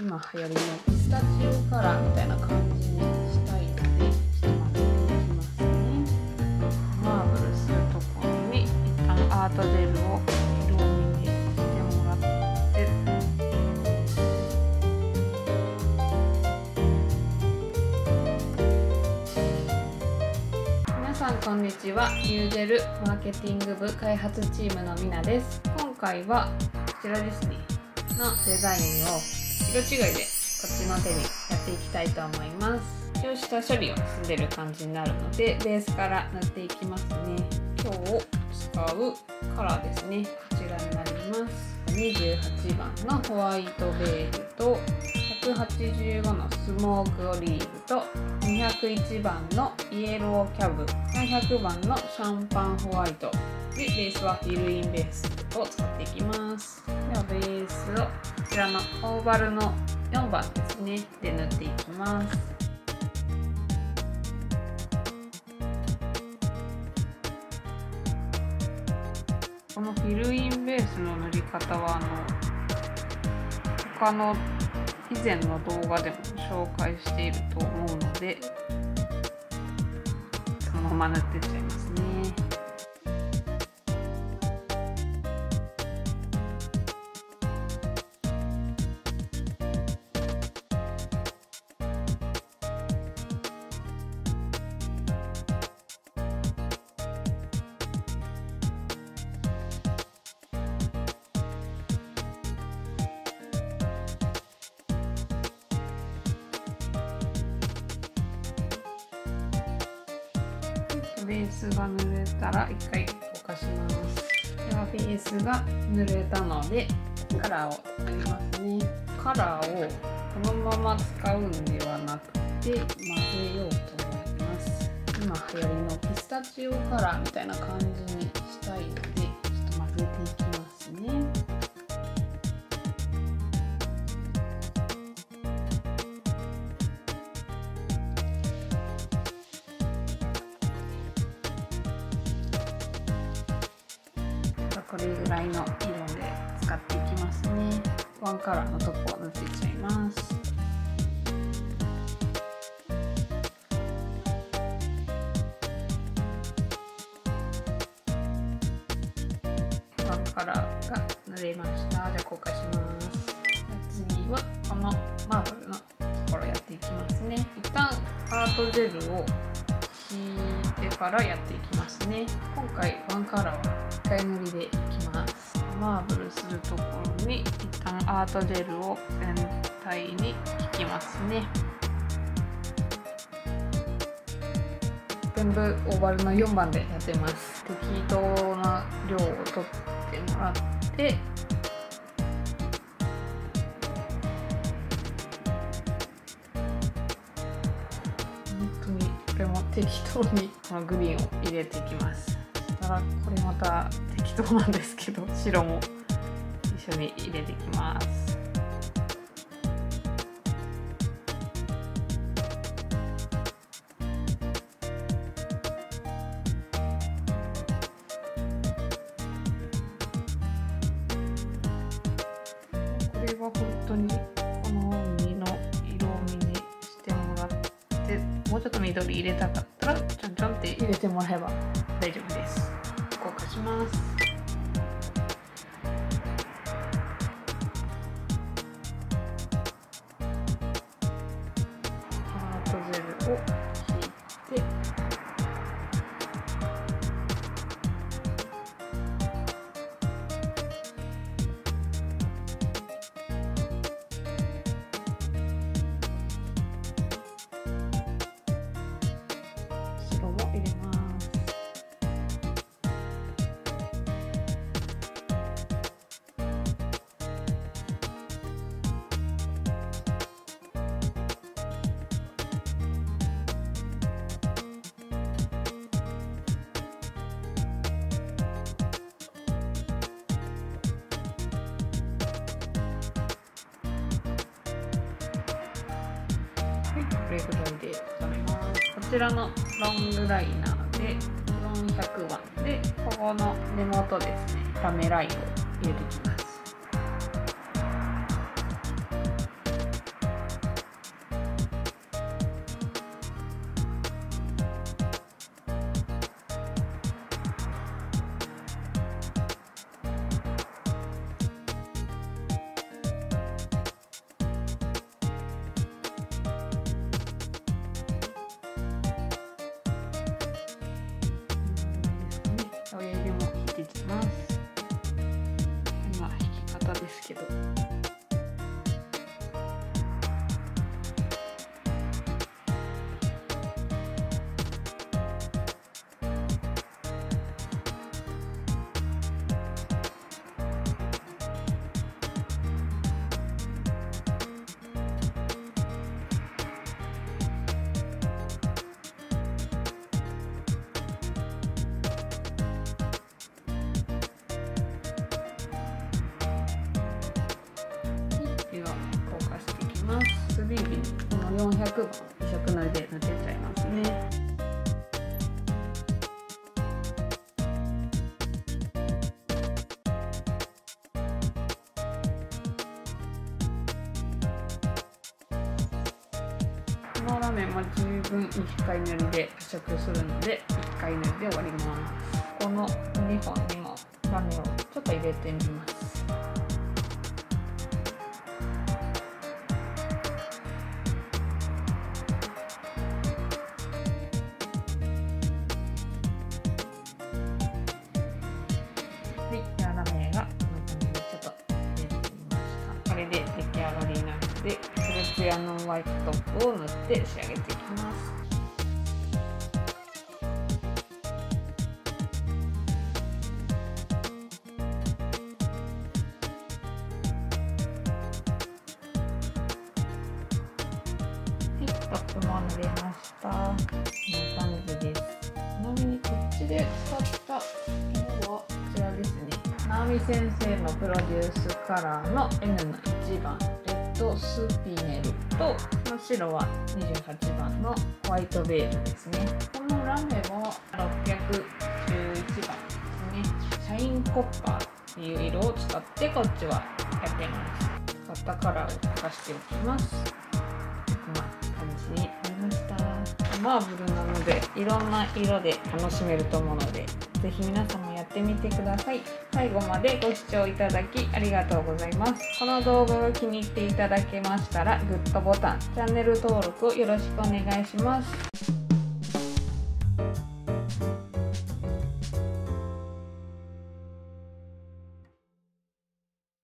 今流行りのピスタチオカラーみたいな感じにしたいのでちょっと混ぜていきますねマーブルするところに一旦アートジェルを色味にしてもらって皆さんこんにちはニュージェルマーケティング部開発チームのみなです今回はこちらですね。のデザインを色違いでこっちの手にやっていきたいと思います。一応下処理を済んでる感じになるのでベースから塗っていきますね。今日使うカラーですね。こちらになります。28番のホワイトベールと185のスモークオリーブと201番のイエローキャブ400番のシャンパンホワイトでベースはフィルインベースを使っていきますではベースをこちらのオーバルの4番ですねで塗っていきますこのフィルインベースの塗り方はあの他の以前の動画でも紹介していると思うのでそのまま塗ってっちゃいますね。ベースが塗れたら一回溶かします。ではベースが塗れたのでカラーを塗りますね。カラーをこのまま使うんではなくて混ぜようと思います。今流行りのピスタチオカラーみたいな感じにしたいのでちょっと混ぜていきますね。れぐらいの色で使っていきますね。ワンカラーのとこを塗っていっちゃいます。ワンカラーが塗れました。じゃあ交換します。次はこのマーブルのところやっていきますね。一旦アートジェルを引いてからやっていきます。ね。今回ワンカラーは1回塗りでいきます。マーブルするところに一旦アートジェルを全体に引きますね。全部オーバルの4番でやってます。適当な量を取ってもらって適当にこのグリーンを入れていきます。ただこれまた適当なんですけど 白も一緒に入れていきます。これは本当にうちょっと緑入れたかったらちょんちょんって入れてもらえば大丈夫です。交換します。アートジェルをはい、これぐらいで収めます。こちらのロングライナーで400番で、ここの根元ですね、ラメラインを入れていきます。Chicago. ます3 b この400番異色のりで塗ってっちゃいますねこのラメも十分1回塗りで発色するので1回塗りで終わります。この2本にもラメをちょっと入れてみます。れで出来上がりになのでツルツヤのホワイトトップを塗って仕上げていきます。トップも塗れました。こんな感じです。ちなみにこっちで使った直美先生のプロデュースカラーの N の1番レッドスピネルとの白は28番のホワイトベールですね。このラメも611番ですね。シャインコッパーっていう色を使ってこっちはやってます。使ったカラーを溶かしておきます。こんな感じになりました。マーブルなのでいろんな色で楽しめると思うのでぜひ皆さんもってみてください。最後までご視聴いただきありがとうございます。この動画が気に入っていただけましたらグッドボタンチャンネル登録をよろしくお願いします。